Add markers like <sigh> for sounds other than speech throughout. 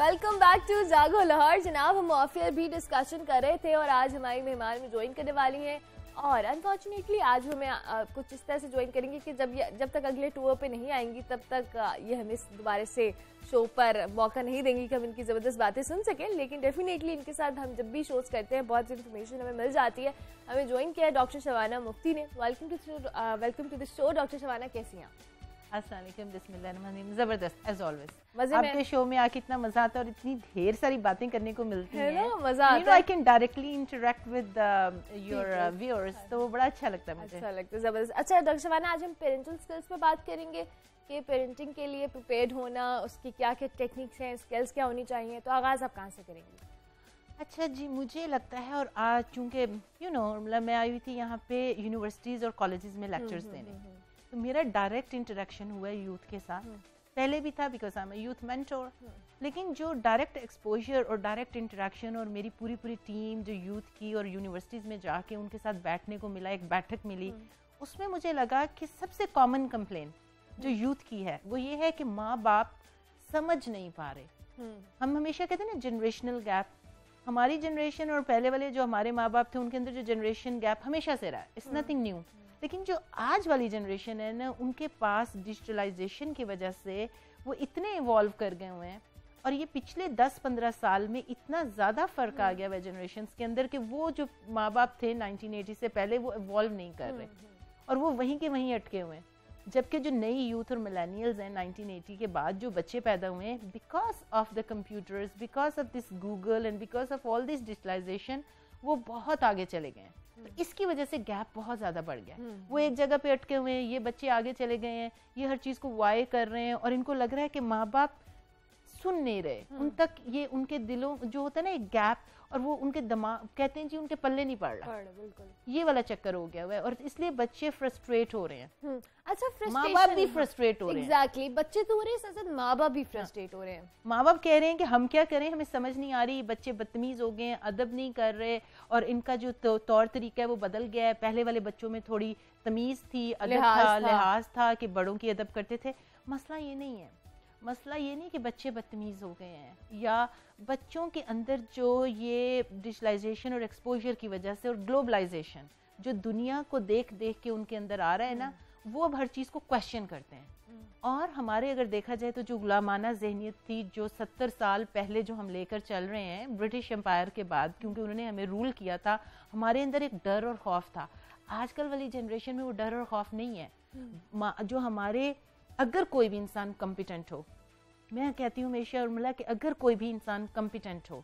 Welcome back to जागो लाहौर जनाब, हम ऑफियर भी डिस्कशन कर रहे थे और आज हमारी मेहमान में ज्वाइन करने वाली हैं। और अनफॉर्चुनेटली आज हमें कुछ इस तरह से ज्वाइन करेंगे कि जब जब तक अगले टूर पे नहीं आएँगी, तब तक ये हमें दोबारा से शो पर मौका नहीं देंगी कि हम इनकी ज़बरदस्त बातें सुन सकें। लेकिन डेफिनेटली इनके साथ हम जब भी शोज़ करते हैं, बहुत सी इन्फॉर्मेशन हमें मिल जाती है। हमें ज्वाइन किया है डॉक्टर शवाना मुफ्ती ने। Welcome to welcome to the show doctor Shabana कैसी हैं ज़बरदस्त एज ऑलवेज आपके शो में आके इतना मज़ा आता है और इतनी ढेर सारी बातें करने को मिलती है। ना मज़ा आता है। I can directly interact with your viewers तो बड़ा अच्छा लगता है मुझे। अच्छा लगता है ज़बरदस्त। अच्छा डॉक्टर शबाना आज हम पेरेंटल स्किल्स पे बात करेंगे कि पेरेंटिंग के लिए प्रिपेयर्ड होना उसकी क्या क्या टेक्निक्स हैं स्किल्स क्या होनी चाहिए तो आगाज़ आप कहाँ से करेंगे? अच्छा जी मुझे लगता है और आज चूँकि यू नो मतलब मैं आई हुई थी यहाँ पे यूनिवर्सिटीज़ और कॉलेजेस में लेक्चर्स हम्म, हम्म, देने। हम्म, तो मेरा डायरेक्ट इंटरेक्शन हुआ है यूथ के साथ। हम्म। पहले भी था because I am youth mentor लेकिन जो डायरेक्ट एक्सपोजर और डायरेक्ट इंटरेक्शन और मेरी पूरी पूरी टीम जो यूथ की और यूनिवर्सिटीज़ में जाके उनके साथ बैठने को मिला एक बैठक मिली हम्म। उसमें मुझे लगा कि सबसे कॉमन कंप्लेन जो यूथ हम्म। की है वो ये है कि माँ बाप समझ नहीं पा रहे। हम हमेशा कहते हैं ना जनरेशनल गैप हमारी जनरेशन और पहले वाले जो हमारे माँ बाप थे उनके अंदर जो जनरेशन गैप हमेशा से रहा इट्स नथिंग न्यू लेकिन जो आज वाली जनरेशन है ना उनके पास डिजिटलाइजेशन की वजह से वो इतने इवॉल्व कर गए हुए हैं और ये पिछले 10-15 साल में इतना ज़्यादा फ़र्क आ हम्म। गया है जनरेशन के अंदर कि वो जो माँ बाप थे 1980 से पहले वो इवॉल्व नहीं कर रहे हम्म, हम्म। और वो वहीं के वहीं अटके हुए हैं जबकि जो नई यूथ और मिलेनियल्स हैं 1980 के बाद जो बच्चे पैदा हुए हैं because of the computers because of this Google and because of all this digitalization वो बहुत आगे चले गए हैं तो इसकी वजह से गैप बहुत ज़्यादा बढ़ गया हम्म, वो एक हम्म। जगह पे अटके हुए हैं ये बच्चे आगे चले गए हैं ये हर चीज़ को वाई कर रहे हैं और इनको लग रहा है कि माँ बाप सुन नहीं रहे उन हम्म। तक ये उनके दिलों जो होता है ना एक गैप और वो उनके दिमाग कहते हैं जी उनके पल्ले नहीं पड़ रहा। बिल्कुल। ये वाला चक्कर हो गया हुआ है और इसलिए बच्चे फ्रस्ट्रेट हो रहे हैं। हम्म, अच्छा माँ बाप भी फ्रस्ट्रेट हो। रहे हैं। एग्जैक्टली बच्चे तो हो रहे हैं माँ बाप भी फ्रस्ट्रेट हो रहे हैं। माँ बाप कह रहे हैं कि हम क्या करें हमें समझ नहीं आ रही बच्चे बदतमीज हो गए हैं अदब नहीं कर रहे और इनका जो तो, तौर तरीका है वो बदल गया है। पहले वाले बच्चों में थोड़ी तमीज थी अदब था। लिहाज था कि बड़ों की अदब करते थे। मसला ये नहीं है। मसला ये नहीं कि बच्चे बदतमीज़ हो गए हैं या बच्चों के अंदर जो ये डिजिटलाइजेशन और एक्सपोजर की वजह से और ग्लोबलाइजेशन जो दुनिया को देख देख के उनके अंदर आ रहा है ना हम्म। वो अब हर चीज़ को क्वेश्चन करते हैं हम्म। और हमारे अगर देखा जाए तो जो गुलामाना जहनीत थी जो सत्तर साल पहले जो हम लेकर चल रहे हैं ब्रिटिश एम्पायर के बाद क्योंकि उन्होंने हमें रूल किया था हमारे अंदर एक डर और खौफ था आजकल वाली जनरेशन में वो डर और खौफ नहीं है हम्म। जो हमारे अगर कोई भी इंसान कम्पिटेंट हो, मैं कहती हूँ हमेशा उर्मिला कि अगर कोई भी इंसान कम्पिटेंट हो,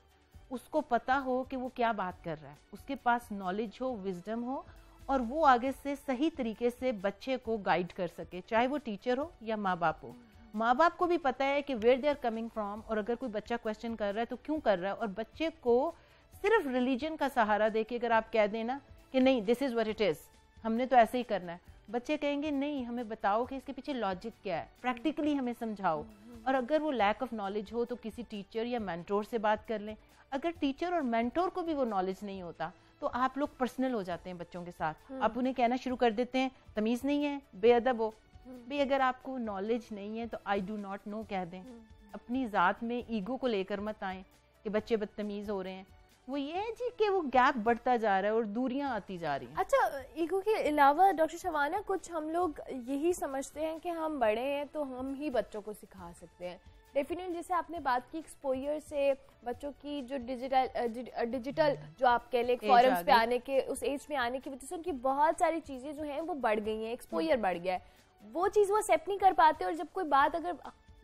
उसको पता हो कि वो क्या बात कर रहा है। उसके पास नॉलेज हो विजडम हो, और वो आगे से सही तरीके से बच्चे को गाइड कर सके, चाहे वो टीचर हो या माँ बाप हो। माँ बाप को भी पता है कि where they are coming from और अगर कोई बच्चा क्वेश्चन कर रहा है तो क्यों कर रहा है, और बच्चे को सिर्फ़ रिलीजन का सहारा दे के अगर आप कह देना कि नहीं this is what it is हमने तो ऐसे ही करना है। बच्चे कहेंगे नहीं हमें बताओ कि इसके पीछे लॉजिक क्या है। प्रैक्टिकली हमें समझाओ। और अगर वो लैक ऑफ़ नॉलेज हो तो किसी टीचर या मैंटोर से बात कर लें। अगर टीचर और मैंटोर को भी वो नॉलेज नहीं होता तो आप लोग पर्सनल हो जाते हैं बच्चों के साथ। हम्म। आप उन्हें कहना शुरू कर देते हैं तमीज़ नहीं है बेअदब हो। हम्म। भाई अगर आपको नॉलेज नहीं है तो आई डू नॉट नो कह दें। हम्म। अपनी ज़ात में ईगो को लेकर मत आए कि बच्चे बदतमीज़ हो रहे हैं। वो ये है जी कि वो गैप बढ़ता जा रहा है और दूरियाँ आती जा रही हैं। अच्छा ईगो के अलावा डॉक्टर शवाना कुछ हम लोग यही समझते हैं कि हम बड़े हैं तो हम ही बच्चों को सिखा सकते हैं। डेफिनेट जैसे आपने बात की एक्सपोयर से बच्चों की जो डिजिटल डिजिटल जो आप कह लें फॉरम्स पे आने के उस एज में आने की वजह से उनकी बहुत सारी चीज़ें जो हैं वो बढ़ गई हैं एक्सपोयर बढ़ गया है। वो चीज़ वो एक्सेप्ट नहीं कर पाते और जब कोई बात अगर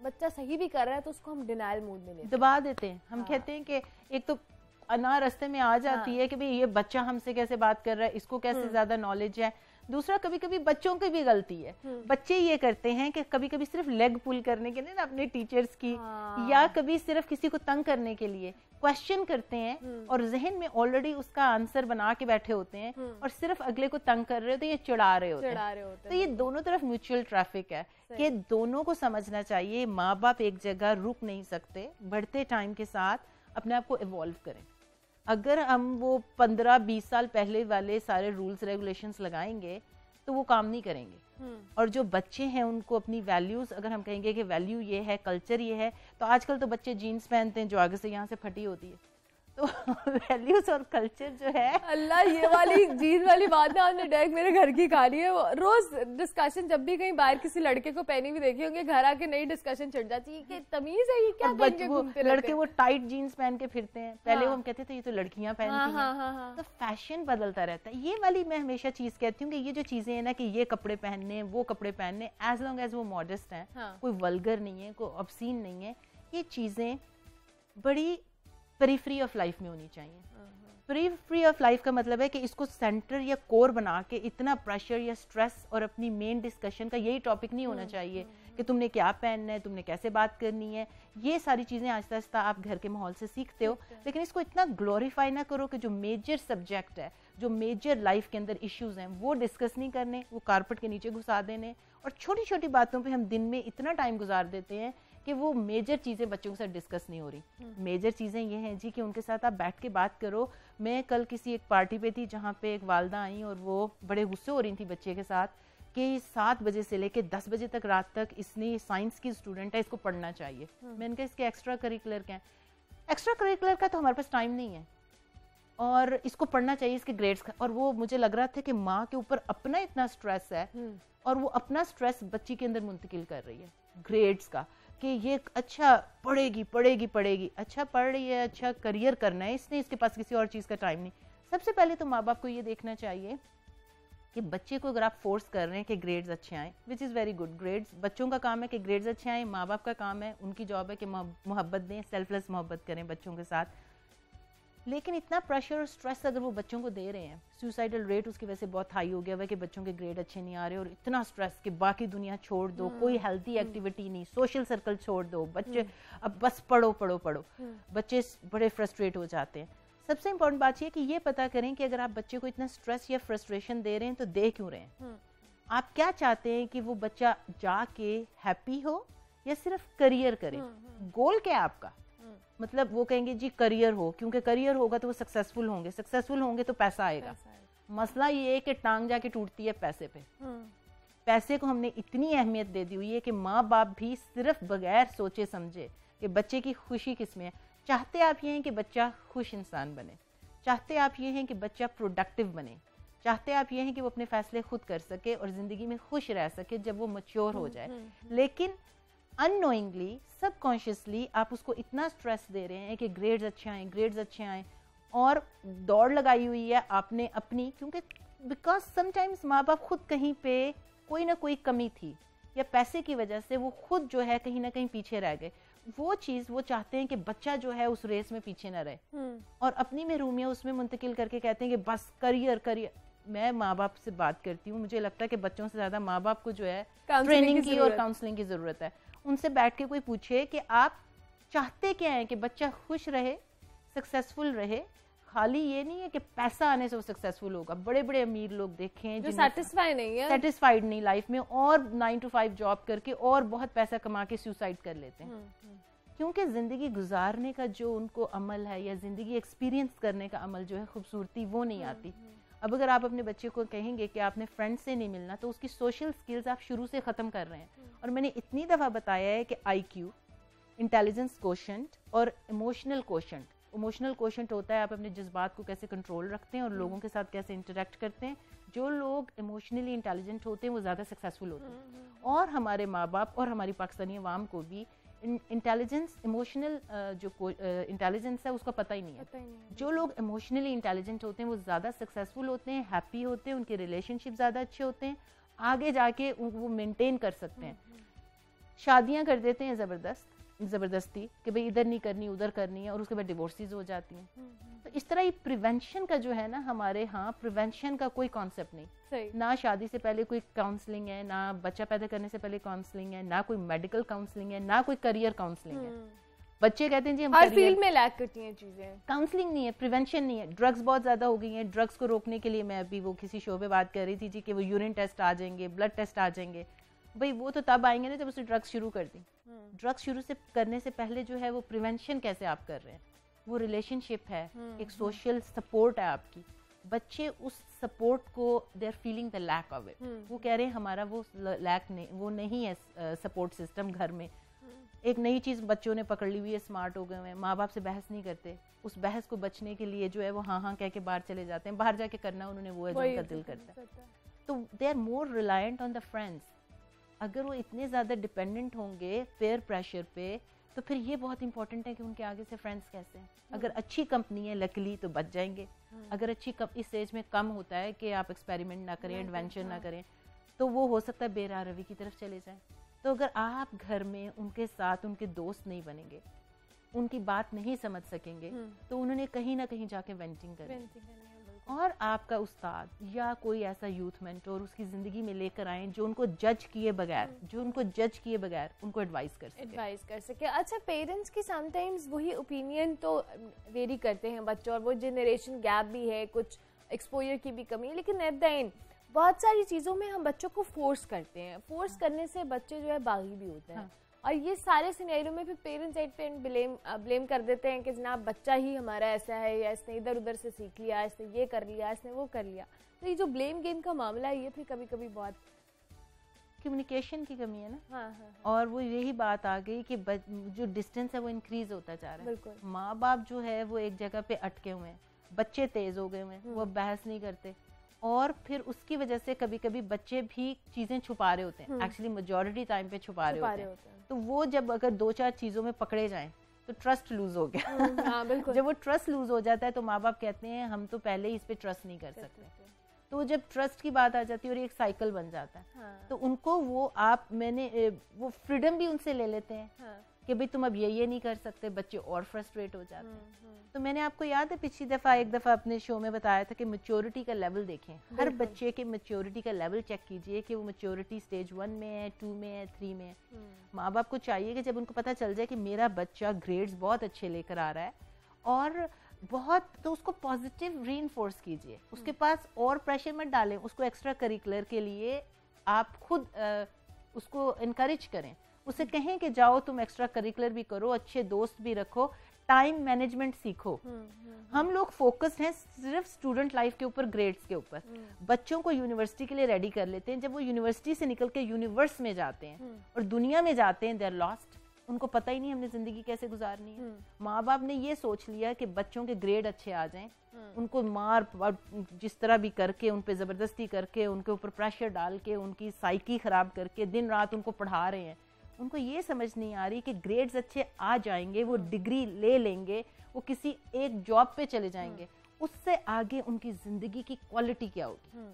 बच्चा सही भी कर रहा है तो उसको हम डिनाइल मूड में दबा देते हैं। हम हाँ। कहते हैं कि एक तो अना रस्ते में आ जाती हाँ। है कि भाई ये बच्चा हमसे कैसे बात कर रहा है इसको कैसे हम्म। ज़्यादा नॉलेज है दूसरा कभी कभी बच्चों की भी गलती है हम्म। बच्चे ये करते हैं कि कभी कभी सिर्फ़ लेग पुल करने के लिए ना अपने टीचर्स की हाँ। या कभी सिर्फ़ किसी को तंग करने के लिए क्वेश्चन करते हैं हम्म। और जहन में ऑलरेडी उसका आंसर बना के बैठे होते हैं और सिर्फ़ अगले को तंग कर रहे होते हैं ये चिड़ा रहे होते हैं तो ये दोनों तरफ़ म्यूचुअल ट्रैफ़िक है कि दोनों को समझना चाहिए माँ बाप एक जगह रुक नहीं सकते बढ़ते टाइम के साथ अपने आप को इवॉल्व करें अगर हम वो पंद्रह बीस साल पहले वाले सारे रूल्स रेगुलेशंस लगाएँगे तो वो काम नहीं करेंगे हम्म। और जो बच्चे हैं उनको अपनी वैल्यूज़ अगर हम कहेंगे कि वैल्यू ये है कल्चर ये है तो आजकल तो बच्चे जीन्स पहनते हैं जो आगे से यहाँ से फटी होती है तो <laughs> वैल्यूज़ और कल्चर जो है <laughs> अल्लाह ये वाली जीन वाली बात ना आपने डायरेक्ट मेरे घर की कहानी है। रोज डिस्कशन जब भी कहीं बाहर किसी लड़के को पहनी हुई देखी होंगे घर आके नई डिस्कशन चढ़ जाती है कि तमीज है ये क्या बच, वो लड़के वो टाइट जीन्स पहन के फिरते हैं। पहले हाँ। हम कहते थे ये तो लड़कियाँ पहनती हाँ, हैं। हाँ, हाँ, हाँ. तो फ़ैशन बदलता रहता है। ये वाली मैं हमेशा चीज़ कहती हूँ कि ये जो चीज़ें है ना कि ये कपड़े पहनने वो कपड़े पहनने एज लॉन्ग एज वो मॉडस्ट है। हाँ। कोई वल्गर नहीं है कोई ऑब्सीन नहीं है। ये चीज़ें बड़ी पेरीफ्री ऑफ़ लाइफ में होनी चाहिए। पेरीफ्री ऑफ़ लाइफ का मतलब है कि इसको सेंटर या कोर बना के इतना प्रेशर या स्ट्रेस और अपनी मेन डिस्कशन का यही टॉपिक नहीं होना हम्म, चाहिए हम्म, कि तुमने क्या पहनना है तुमने कैसे बात करनी है। ये सारी चीज़ें आहिस्ता आहिस्ता आप घर के माहौल से सीखते हो। लेकिन इसको इतना ग्लोरीफाई ना करो कि जो मेजर सब्जेक्ट है जो मेजर लाइफ के अंदर इश्यूज़ हैं वो डिस्कस नहीं करने वो कारपेट के नीचे घुसा देने। और छोटी छोटी बातों पे हम दिन में इतना टाइम गुजार देते हैं कि वो मेजर चीज़ें बच्चों के साथ डिस्कस नहीं हो रही। मेजर हम्म। चीज़ें ये हैं जी कि उनके साथ आप बैठ के बात करो। मैं कल किसी एक पार्टी पे थी जहाँ पे एक वालदा आई और वो बड़े गुस्से हो रही थी बच्चे के साथ कि सात बजे से लेके दस बजे तक रात तक इसने साइंस की स्टूडेंट है इसको पढ़ना चाहिए। हम्म। मैंने कहा इसके एक्स्ट्रा करिकुलर क्या है? एक्स्ट्रा करिकुलर का तो हमारे पास टाइम नहीं है। और इसको पढ़ना चाहिए इसके ग्रेड्स का। और वो मुझे लग रहा था कि माँ के ऊपर अपना इतना स्ट्रेस है हम्म। और वो अपना स्ट्रेस बच्ची के अंदर मुंतकिल कर रही है ग्रेड्स का। कि ये अच्छा पढ़ेगी पढ़ेगी पढ़ेगी। अच्छा पढ़ रही है अच्छा करियर करना है, इसने इसके पास किसी और चीज़ का टाइम नहीं। सबसे पहले तो माँ बाप को ये देखना चाहिए कि बच्चे को अगर आप फोर्स कर रहे हैं कि ग्रेड्स अच्छे आएँ which is very good grades बच्चों का काम है कि ग्रेड्स अच्छे आएँ माँ बाप का काम है, उनकी जॉब है कि मोहब्बत दें सेल्फलेस मोहब्बत करें बच्चों के साथ। लेकिन इतना प्रेशर और स्ट्रेस अगर वो बच्चों को दे रहे हैं। सुसाइडल रेट उसकी वजह से बहुत हाई हो गया हुआ कि बच्चों के ग्रेड अच्छे नहीं आ रहे और इतना स्ट्रेस कि बाकी दुनिया छोड़ दो hmm. कोई हेल्थी एक्टिविटी नहीं सोशल सर्कल छोड़ दो बच्चे. अब बस पढ़ो पढ़ो पढ़ो. बच्चे बड़े फ्रस्ट्रेट हो जाते हैं। सबसे इंपॉर्टेंट बात यह कि ये पता करें कि अगर आप बच्चे को इतना स्ट्रेस या फ्रस्ट्रेशन दे रहे हैं तो दे क्यों रहे हैं? आप क्या चाहते हैं कि वो बच्चा जाके हैप्पी हो या सिर्फ़ करियर करे? गोल क्या है आपका? मतलब वो कहेंगे जी करियर हो। क्योंकि करियर होगा तो वो सक्सेसफुल होंगे। सक्सेसफुल होंगे तो पैसा आएगा। मसला ये है कि टांग जाके टूटती है पैसे पे। हम्म। पैसे को हमने इतनी अहमियत दे दी हुई है कि माँ बाप भी सिर्फ़ बगैर सोचे समझे कि बच्चे की खुशी किसमें है। चाहते आप ये हैं कि बच्चा खुश इंसान बने। चाहते आप ये हैं कि बच्चा प्रोडक्टिव बने। चाहते आप ये हैं कि वो अपने फैसले खुद कर सके और ज़िंदगी में खुश रह सके जब वो मच्योर हो हम्म, जाए। हम्म, लेकिन अनोइंगली सबकॉन्शियसली आप उसको इतना स्ट्रेस दे रहे हैं कि ग्रेड्स अच्छे आए ग्रेड्स अच्छे आए और दौड़ लगाई हुई है आपने अपनी क्योंकि बिकॉज़ समटाइम्स माँ बाप खुद कहीं पे कोई ना कोई कमी थी या पैसे की वजह से वो खुद जो है कहीं ना कहीं पीछे रह गए। वो चीज़ वो चाहते हैं कि बच्चा जो है उस रेस में पीछे ना रहे। हम्म। और अपनी में रूमिया उसमें मुंतकिल करके कहते हैं कि बस करियर करियर। मैं माँ बाप से बात करती हूँ मुझे लगता है कि बच्चों से ज़्यादा माँ बाप को जो है ट्रेनिंग की, की और काउंसलिंग की ज़रूरत है। उनसे बैठ के कोई पूछे कि आप चाहते क्या हैं कि बच्चा खुश रहे सक्सेसफुल रहे? खाली ये नहीं है कि पैसा आने से वो सक्सेसफुल होगा। बड़े बड़े अमीर लोग देखें जो सेटिस्फाई नहीं है। सेटिस्फाइड नहीं लाइफ में और नाइन टू फाइव जॉब करके और बहुत पैसा कमा के सुसाइड कर लेते हैं। हम्म, हम्म। क्योंकि ज़िंदगी गुजारने का जो उनको अमल है या ज़िंदगी एक्सपीरियंस करने का अमल जो है खूबसूरती वो नहीं हम्म, आती। अब अगर आप अपने बच्चे को कहेंगे कि आपने फ्रेंड से नहीं मिलना तो उसकी सोशल स्किल्स आप शुरू से ख़त्म कर रहे हैं। और मैंने इतनी दफ़ा बताया है कि आई क्यू इंटेलिजेंस कोशंट और इमोशनल कोशंट इमोशनल कोशंट होता है आप अपने जज्बात को कैसे कंट्रोल रखते हैं और लोगों के साथ कैसे इंटरेक्ट करते हैं। जो लोग इमोशनली इंटेलिजेंट होते हैं वो ज़्यादा सक्सेसफुल होते हैं। हम्म, हम्म। और हमारे माँ बाप और हमारी पाकिस्तानी अवाम को भी इंटेलिजेंस इमोशनल जो इंटेलिजेंस है उसका पता ही नहीं है, नहीं है। जो लोग इमोशनली इंटेलिजेंट होते हैं वो ज़्यादा सक्सेसफुल होते हैं हैप्पी होते हैं उनके रिलेशनशिप ज़्यादा अच्छे होते हैं आगे जाके वो मेंटेन कर सकते हैं हम्म, हम्म। शादियाँ कर देते हैं ज़बरदस्त ज़बरदस्ती कि भाई इधर नहीं करनी उधर करनी है और उसके बाद डिवोर्सिस हो जाती हैं। हम्म, तो इस तरह ही प्रिवेंशन का जो है ना हमारे यहाँ प्रिवेंशन का कोई कॉन्सेप्ट नहीं। सही। ना शादी से पहले कोई काउंसलिंग है ना बच्चा पैदा करने से पहले काउंसलिंग है ना कोई मेडिकल काउंसलिंग है ना कोई करियर काउंसलिंग है। बच्चे कहते हैं जी हम हर फ़ील्ड में लैक करती हैं चीज़ें। काउंसलिंग नहीं है प्रिवेंशन नहीं है। ड्रग्स बहुत ज़्यादा हो गई हैं ड्रग्स को रोकने के लिए मैं अभी वो किसी शो पे बात कर रही थी जी कि वो यूरिन टेस्ट आ जाएँगे ब्लड टेस्ट आ जाएँगे। भाई वो तो तब आएँगे ना जब उसने ड्रग्स शुरू कर दी। ड्रग्स शुरू से करने से पहले जो है वो प्रिवेंशन कैसे आप कर रहे हैं? वो रिलेशनशिप है हम्म, एक सोशल हम्म। सपोर्ट है आपकी। बच्चे उस सपोर्ट को they are feeling the lack of it वो कह रहे हैं हमारा वो लैक नहीं वो नहीं है सपोर्ट सिस्टम घर में। हम्म। एक नई चीज़ बच्चों ने पकड़ ली हुई है स्मार्ट हो गए हैं। माँ बाप से बहस नहीं करते। उस बहस को बचने के लिए जो है वो हाँ हाँ कह के बाहर चले जाते हैं। बाहर जाके करना उन्होंने वो है दिल करता है। तो they are more reliant on the friends अगर वो इतने ज़्यादा डिपेंडेंट होंगे पेयर प्रेशर पे तो फिर ये बहुत इंपॉर्टेंट है कि उनके आगे से फ्रेंड्स कैसे हैं हाँ। अगर अच्छी कंपनी है लकली तो बच जाएँगे हाँ। अगर अच्छी कम इस एज में कम होता है कि आप एक्सपेरिमेंट ना करें एडवेंचर ना हाँ। करें तो वो हो सकता है बेरा रवि की तरफ़ चले जाएँ तो अगर आप घर में उनके साथ उनके दोस्त नहीं बनेंगे उनकी बात नहीं समझ सकेंगे। तो उन्होंने कहीं ना कहीं जाके वेंटिंग करें और आपका उस्ताद या कोई ऐसा यूथ मेंटोर उसकी ज़िंदगी में लेकर आए जो उनको जज किए बगैर हम्म। जो उनको जज किए बगैर उनको एडवाइस कर सके एडवाइस कर सके अच्छा पेरेंट्स की समटाइम्स वही ओपिनियन तो वेरी करते हैं बच्चों और वो जनरेशन गैप भी है कुछ एक्सपोजर की भी कमी है लेकिन एट द एंड बहुत सारी चीज़ों में हम बच्चों को फोर्स करते हैं फोर्स हाँ। करने से बच्चे जो है बागी भी होते हैं हाँ। और ये सारे सिनेरियो में फिर पेरेंट्स एट पे ब्लेम ब्लेम कर देते हैं कि जनाब बच्चा ही हमारा ऐसा है या इसने इधर उधर से सीख लिया इसने ये कर लिया इसने वो कर लिया। तो ये जो ब्लेम गेम का मामला है ये फिर कभी कभी बहुत कम्युनिकेशन की कमी है ना? हाँ, हाँ, हाँ. और वो यही बात आ गई कि जो डिस्टेंस है वो इंक्रीज होता जा रहा है। माँ बाप जो है वो एक जगह पे अटके हुए हैं। बच्चे तेज हो गए हुए हैं वो हम्म। बहस नहीं करते। और फिर उसकी वजह से कभी कभी बच्चे भी चीज़ें छुपा रहे होते हैं। एक्चुअली मेजोरिटी टाइम पे छुपा रहे होते हैं। तो वो जब अगर दो चार चीज़ों में पकड़े जाएँ तो ट्रस्ट लूज हो गया। हम्म, हाँ, बिल्कुल। <laughs> जब वो ट्रस्ट लूज हो जाता है तो माँ बाप कहते हैं हम तो पहले ही इस पे ट्रस्ट नहीं कर सकते। तो जब ट्रस्ट की बात आ जाती है और एक साइकिल बन जाता है हाँ। तो उनको वो आप मैंने वो फ्रीडम भी उनसे ले लेते हैं। हाँ। कि भाई तुम अब ये ये नहीं कर सकते बच्चे और फ्रस्ट्रेट हो जाते हैं। हम्म, हम्म। तो मैंने आपको याद है पिछली दफ़ा एक दफ़ा अपने शो में बताया था कि मेच्योरिटी का लेवल देखें। हर बच्चे के मेच्योरिटी का लेवल चेक कीजिए कि वो मेच्योरिटी स्टेज वन में है टू में है थ्री में है। हम्म। माँ बाप को चाहिए कि जब उनको पता चल जाए कि मेरा बच्चा ग्रेड्स बहुत अच्छे लेकर आ रहा है और बहुत तो उसको पॉजिटिव री कीजिए। उसके पास और प्रेशर मत डालें उसको एक्स्ट्रा करिकुलर के लिए आप खुद आ, उसको इनक्रेज करें। उसे कहें कि जाओ तुम एक्स्ट्रा करिकुलर भी करो अच्छे दोस्त भी रखो टाइम मैनेजमेंट सीखो। हम्म, हम्म, हम्म। हम लोग फोकस्ड हैं सिर्फ़ स्टूडेंट लाइफ के ऊपर ग्रेड्स के ऊपर। बच्चों को यूनिवर्सिटी के लिए रेडी कर लेते हैं। जब वो यूनिवर्सिटी से निकल के यूनिवर्स में जाते हैं और दुनिया में जाते हैं दे आर लॉस्ट उनको पता ही नहीं हमने ज़िंदगी कैसे गुजारनी है। माँ बाप ने ये सोच लिया कि बच्चों के ग्रेड अच्छे आ जाएँ। उनको मार जिस तरह भी करके उन पर ज़बरदस्ती करके उनके ऊपर प्रेशर डाल के उनकी साइकी खराब करके दिन रात उनको पढ़ा रहे हैं। उनको ये समझ नहीं आ रही कि ग्रेड्स अच्छे आ जाएँगे वो डिग्री ले लेंगे वो किसी एक जॉब पे चले जाएँगे। हम्म। उससे आगे उनकी ज़िंदगी की क्वालिटी क्या होगी? हम्म।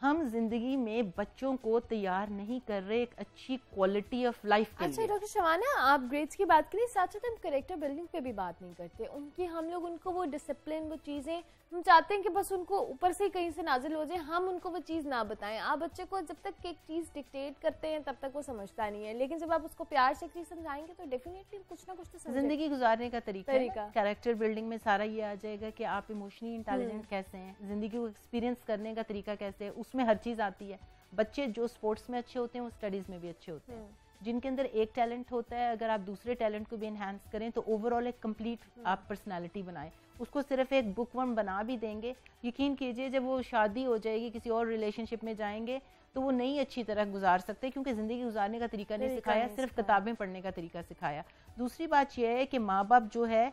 हम ज़िंदगी में बच्चों को तैयार नहीं कर रहे एक अच्छी क्वालिटी ऑफ़ लाइफ के अच्छा डॉक्टर शवाना आप ग्रेड्स की बात करें साथ साथ हम करेक्टर बिल्डिंग पे भी बात नहीं करते। उनकी हम लोग उनको वो डिसिप्लिन वो चीज़ें हम चाहते हैं कि बस उनको ऊपर से कहीं से नाजिल हो जाए हम उनको वो चीज़ ना बताएँ। आप बच्चे को जब तक एक चीज़ डिक्टेट करते हैं तब तक वो समझता नहीं है। लेकिन जब आप उसको प्यार से चीज़ समझाएँगे तो डेफिनेटली कुछ ना कुछ तो ज़िंदगी गुजारने का तरीका तरीका। कैरेक्टर बिल्डिंग में सारा ये आ जाएगा कि आप इमोशनली इंटेलिजेंट हम्म। कैसे हैं ज़िंदगी को एक्सपीरियंस करने का तरीका कैसे है उसमें हर चीज़ आती है। बच्चे जो स्पोर्ट्स में अच्छे होते हैं वो स्टडीज़ में भी अच्छे होते हैं। हम्म। जिनके अंदर एक टैलेंट होता है अगर आप दूसरे टैलेंट को भी इन्हांस करें तो ओवरऑल एक कंप्लीट हम्म। आप पर्सनालिटी बनाएँ। उसको सिर्फ़ एक बुक वन बना भी देंगे। यकीन कीजिए जब वो शादी हो जाएगी किसी और रिलेशनशिप में जाएँगे तो वो नहीं अच्छी तरह गुजार सकते क्योंकि ज़िंदगी गुजारने का तरीका नहीं सिखाया सिर्फ़ किताबें पढ़ने का तरीका सिखाया। दूसरी बात यह है कि माँ बाप जो है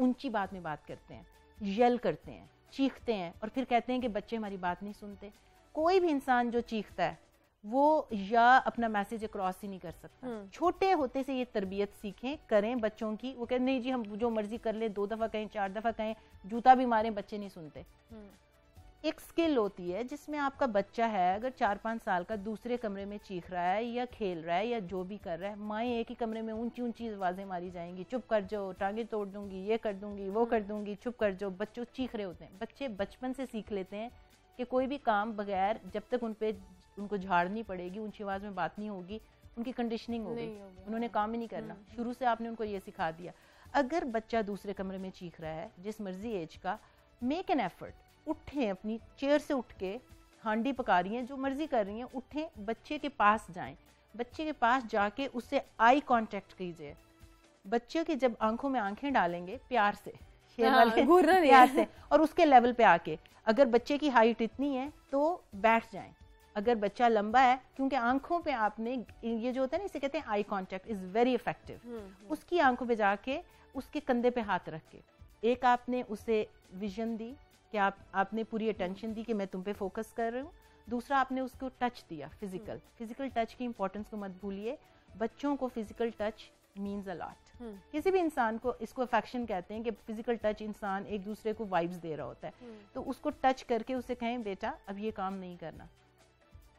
ऊँची बात में बात करते हैं यल करते हैं चीखते हैं और फिर कहते हैं कि बच्चे हमारी बात नहीं सुनते। कोई भी इंसान जो चीखता है वो या अपना मैसेज क्रॉस ही नहीं कर सकता। हम्म। छोटे होते से ये तरबियत सीखें करें बच्चों की। वो कहते नहीं जी हम जो मर्ज़ी कर ले दो दफ़ा कहें चार दफ़ा कहें जूता भी मारें बच्चे नहीं सुनते। हम्म। एक स्किल होती है जिसमें आपका बच्चा है अगर चार पाँच साल का दूसरे कमरे में चीख रहा है या खेल रहा है या जो भी कर रहा है माए एक ही कमरे में ऊँची ऊँची आवाज़ें मारी जाएँगी चुप कर जाओ टांगे तोड़ दूँगी ये कर दूँगी वो कर दूँगी चुप कर जाओ। बच्चों चीख रहे होते हैं। बच्चे बचपन से सीख लेते हैं कि कोई भी काम बगैर जब तक उन पर उनको झाड़नी पड़ेगी ऊँची आवाज़ में बात नहीं होगी उनकी कंडीशनिंग होगी उन्होंने काम ही नहीं करना। हम्म, शुरू से आपने उनको ये सिखा दिया। अगर बच्चा दूसरे कमरे में चीख रहा है जिस मर्ज़ी एज का मेक एन एफर्ट उठें अपनी चेयर से उठ के हांडी पका रही हैं जो मर्ज़ी कर रही हैं उठें बच्चे के पास जाएँ। बच्चे के पास जाके उससे आई कांटेक्ट कीजिए। बच्चे की जब आँखों में आँखें डालेंगे प्यार से हाँ, से और उसके लेवल पे आके अगर बच्चे की हाइट इतनी है तो बैठ जाएँ। अगर बच्चा लंबा है क्योंकि आँखों पे आपने ये जो होता है ना इसे कहते हैं eye contact is very effective उसकी आँखों पे जाके उसके कंधे पे हाथ रख के। एक आपने उसे विजन दी कि आप आपने पूरी अटेंशन दी कि मैं तुम पे फोकस कर रही हूँ। दूसरा आपने उसको टच दिया फ़िज़िकल फ़िज़िकल टच की इंपॉर्टेंस को मत भूलिए। बच्चों को physical touch means a lot किसी भी इंसान को इसको अफेक्शन कहते हैं कि फ़िज़िकल टच इंसान एक दूसरे को वाइब्स दे रहा होता है। हम्म। तो उसको टच करके उसे कहें बेटा अब ये काम नहीं करना।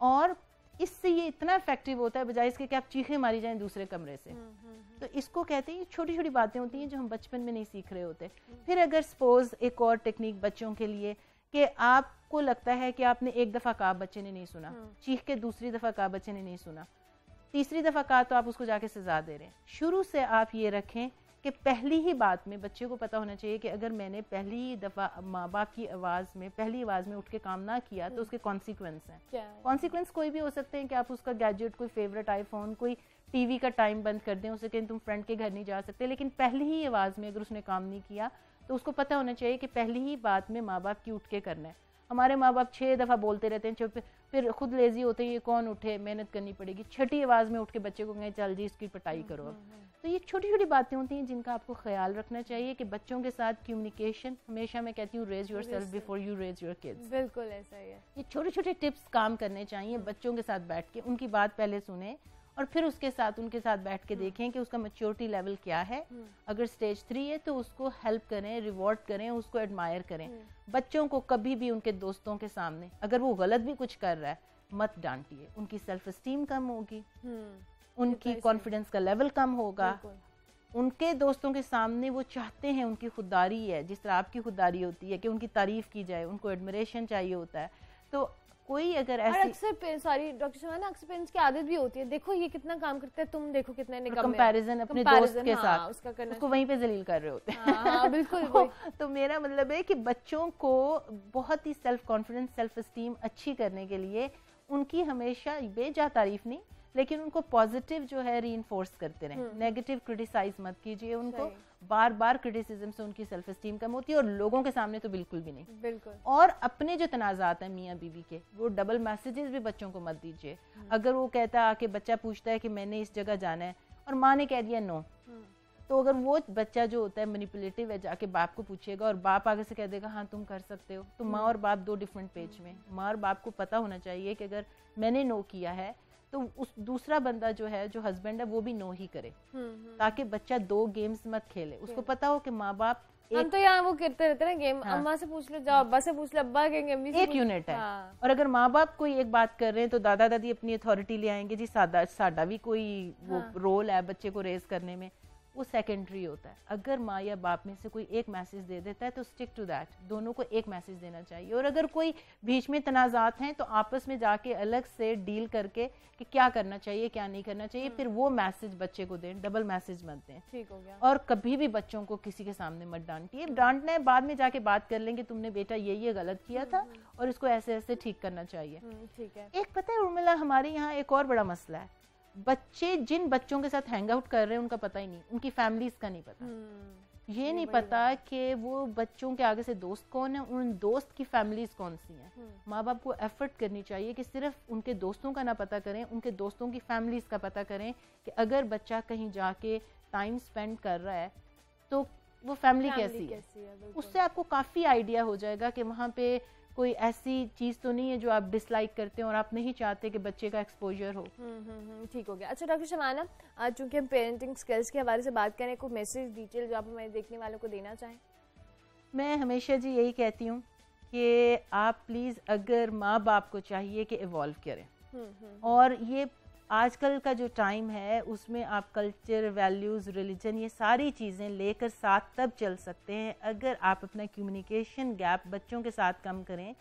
और इससे ये इतना इफ़ेक्टिव होता है बजाय इसके कि आप चीखे मारी जाएँ दूसरे कमरे से। हम्म, हम्म, तो इसको कहते हैं ये छोटी छोटी बातें होती हैं जो हम बचपन में नहीं सीख रहे होते। फिर अगर सपोज़ एक और टेक्निक बच्चों के लिए कि आपको लगता है कि आपने एक दफ़ा कहा बच्चे ने नहीं सुना चीख के दूसरी दफ़ा कहा बच्चे ने नहीं सुना तीसरी दफ़ा कहा तो आप उसको जाके सजा दे रहे हैं। शुरू से आप ये रखें कि पहली ही बात में बच्चे को पता होना चाहिए कि अगर मैंने पहली दफ़ा माँ बाप की आवाज़ में पहली आवाज़ में उठ के काम ना किया तो उसके कॉन्सिक्वेंस हैं। कॉन्सिक्वेंस कोई भी हो सकते हैं कि आप उसका गैजेट कोई फेवरेट आईफोन कोई टीवी का टाइम बंद कर दें उसे कहें तुम फ्रेंड के घर नहीं जा सकते। लेकिन पहली ही आवाज़ में अगर उसने काम नहीं किया तो उसको पता होना चाहिए कि पहली ही बात में माँ बाप की उठ के करना है। हमारे माँ बाप छः दफ़ा बोलते रहते हैं चुप फिर खुद लेजी होते हैं ये कौन उठे मेहनत करनी पड़ेगी। छठी आवाज़ में उठ के बच्चे को कहें चल जी इसकी पटाई करो अब। हम्म, हम्म, हम्म। तो ये छोटी छोटी बातें होती हैं जिनका आपको ख्याल रखना चाहिए कि बच्चों के साथ कम्युनिकेशन हमेशा मैं कहती हूँ raise yourself before you raise your kids बिल्कुल ऐसा ही है। ये छोटे छोटे टिप्स काम करने चाहिए बच्चों के साथ बैठ के। उनकी बात पहले सुने और फिर उसके साथ उनके साथ बैठ के देखें कि उसका मेच्योरिटी लेवल क्या है। अगर स्टेज थ्री है तो उसको हेल्प करें रिवॉर्ड करें उसको एडमायर करें। बच्चों को कभी भी उनके दोस्तों के सामने अगर वो गलत भी कुछ कर रहा है मत डांटिए। उनकी सेल्फ स्टीम कम होगी। हम्म। उनकी कॉन्फिडेंस का लेवल कम होगा। उनके दोस्तों के सामने वो चाहते हैं उनकी खुददारी है जिस तरह आपकी खुददारी होती है कि उनकी तारीफ़ की जाए उनको एडमरेशन चाहिए होता है। तो कोई अगर ऐसी अक्सर सॉरी डॉक्टर शहाना अक्सर पेरेंट्स की आदत भी होती है। देखो ये कितना काम करते हैं तुम देखो कितने कंपैरिजन अपने दोस्त के हाँ, साथ। उसका करना उसको वहीं पे जलील कर रहे होते हैं। हाँ, हाँ, बिल्कुल <laughs> तो, तो मेरा मतलब है कि बच्चों को बहुत ही सेल्फ कॉन्फिडेंस सेल्फ स्टीम अच्छी करने के लिए उनकी हमेशा बेजा तारीफ़ नहीं लेकिन उनको पॉजिटिव जो है री करते रहे। नेगेटिव क्रिटिसाइज मत कीजिए उनको। बार बार क्रिटिसिज्म से उनकी सेल्फ स्टीम कम होती है और लोगों के सामने तो बिल्कुल भी नहीं बिल्कुल और अपने जो तनाजात हैं मियाँ बीवी के वो डबल मैसेजेस भी बच्चों को मत दीजिए हम्म। अगर वो कहता है आके बच्चा पूछता है कि मैंने इस जगह जाना है और माँ ने कह दिया नो हम्म। तो अगर वो बच्चा जो होता है मैनिपुलेटिव है जाके बाप को पूछेगा और बाप आगे से कह देगा हाँ तुम कर सकते हो तो माँ हम्म। और बाप दो डिफरेंट पेज में माँ और बाप को पता होना चाहिए कि अगर मैंने नो किया है तो उस दूसरा बंदा जो है जो हस्बैंड है वो भी नो ही करे हम्म, हम्म। ताकि बच्चा दो गेम्स मत खेले उसको पता हो कि माँ बाप हम तो यहाँ वो करते रहते ना गेम हाँ। अम्मा से पूछ लो जाओ अब्बा से पूछ लो अब्बा कहेंगे अम्मी एक यूनिट है हाँ। और अगर माँ बाप कोई एक बात कर रहे हैं तो दादा दादी अपनी अथॉरिटी ले आएँगे जी सादा साडा भी कोई वो हाँ। रोल है बच्चे को रेस करने में वो सेकेंडरी होता है। अगर माँ या बाप में से कोई एक मैसेज दे देता है तो स्टिक टू दैट दोनों को एक मैसेज देना चाहिए। और अगर कोई बीच में तनाज़ात हैं तो आपस में जाके अलग से डील करके कि क्या करना चाहिए क्या नहीं करना चाहिए फिर वो मैसेज बच्चे को दें डबल मैसेज मत दें। ठीक हो गया। और कभी भी बच्चों को किसी के सामने मत डांटिए। डांटना है बाद में जाके बात कर लेंगे तुमने बेटा ये ये गलत किया था हम्म, हम्म। और इसको ऐसे ऐसे ठीक करना चाहिए। हम्म, ठीक है। एक पता है उर्मिला हमारे यहाँ एक और बड़ा मसला है। बच्चे जिन बच्चों के साथ हैंग आउट कर रहे हैं उनका पता ही नहीं उनकी फैमिलीज़ का नहीं पता हम्म। ये नहीं पता कि वो बच्चों के आगे से दोस्त कौन है उन दोस्त की फैमिलीज़ कौन सी हैं हम्म। माँ बाप को एफर्ट करनी चाहिए कि सिर्फ़ उनके दोस्तों का ना पता करें उनके दोस्तों की फैमिलीज़ का पता करें कि अगर बच्चा कहीं जाके टाइम स्पेंड कर रहा है तो वो फैमिली कैसी, कैसी है उससे आपको काफ़ी आइडिया हो जाएगा कि वहाँ पे कोई ऐसी चीज़ तो नहीं है जो आप डिसलाइक करते हैं और आप नहीं चाहते कि बच्चे का एक्सपोजर हो। हम्म, हम्म, हम्म, ठीक हो गया। अच्छा डॉक्टर शमाना आज चूँकि हम पेरेंटिंग स्किल्स के हवाले से बात करें कोई मैसेज डिटेल जो आप हमारे देखने वालों को देना चाहें? मैं हमेशा जी यही कहती हूँ कि आप प्लीज़ अगर माँ बाप को चाहिए कि इवॉल्व करें। और ये आजकल का जो टाइम है उसमें आप कल्चर वैल्यूज़ रिलीजन ये सारी चीज़ें लेकर साथ तब चल सकते हैं अगर आप अपना कम्युनिकेशन गैप बच्चों के साथ कम करें।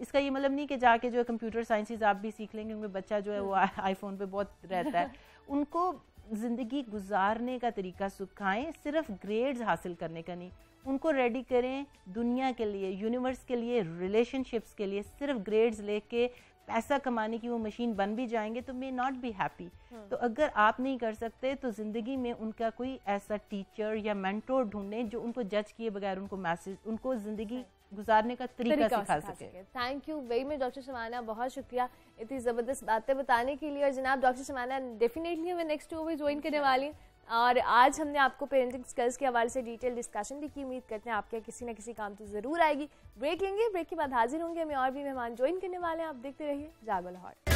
इसका ये मतलब नहीं कि जाके जो है कंप्यूटर साइंसेज आप भी सीख लेंगे उनमें बच्चा जो है वो आईफोन हम्म। <laughs> पे बहुत रहता है। <laughs> उनको ज़िंदगी गुजारने का तरीका सिखाएँ सिर्फ़ ग्रेड्स हासिल करने का नहीं। उनको रेडी करें दुनिया के लिए यूनिवर्स के लिए रिलेशनशिप्स के लिए सिर्फ़ ग्रेड्स लेके पैसा कमाने की वो मशीन बन भी जाएँगे तो मे नॉट बी हैप्पी तो अगर आप नहीं कर सकते तो ज़िंदगी में उनका कोई ऐसा टीचर या मेंटोर ढूंढें जो उनको जज किए बगैर उनको मैसेज उनको ज़िंदगी गुजारने का तरीका, सिखा सके। Thank you very much doctor Shamana बहुत शुक्रिया इतनी ज़बरदस्त बातें बताने के लिए। और जनाब डॉक्टर शमाना डेफिनेटली हमें नेक्स्ट टू ज्वाइन करने वाली हैं। और आज हमने आपको पेरेंटिंग स्किल्स के हवाले से डिटेल डिस्कशन भी की। उम्मीद करते हैं आपके किसी ना किसी काम तो ज़रूर आएगी। ब्रेक लेंगे ब्रेक के बाद हाजिर होंगे। हमें और भी मेहमान ज्वाइन करने वाले हैं। आप देखते रहिए जागो लाहौर